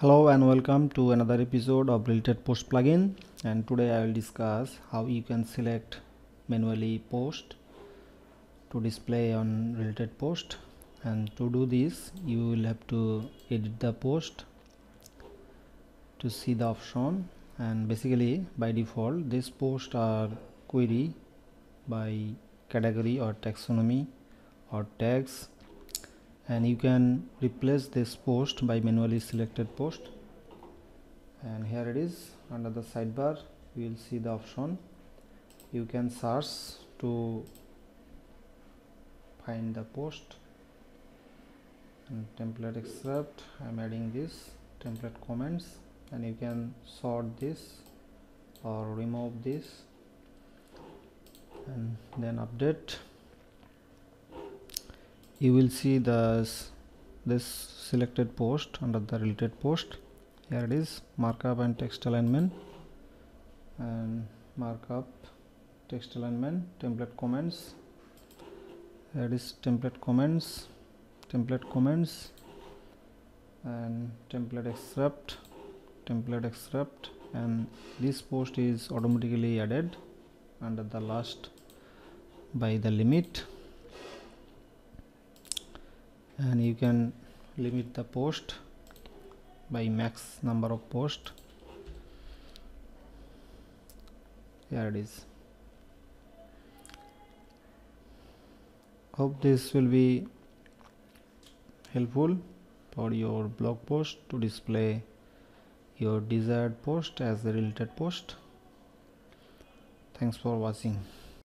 Hello and welcome to another episode of Related Post plugin. And today I will discuss how you can select manually post to display on Related Post. And to do this you will have to edit the post to see the option. And basically by default this post are query by category or taxonomy or tags and you can replace this post by manually selected post. And here it is under the sidebar you will see the option. You can search to find the post. And template extract I'm adding this template comments. And you can sort this or remove this. And then update you will see this this selected post under the related post. Here it is markup and text alignment. And markup text alignment template comments. Here is template comments template comments. And template extract template extract. And this post is automatically added under the last by the limit and you can limit the post by max number of post. Here it is. Hope this will be helpful for your blog post to display your desired post as the related post. Thanks for watching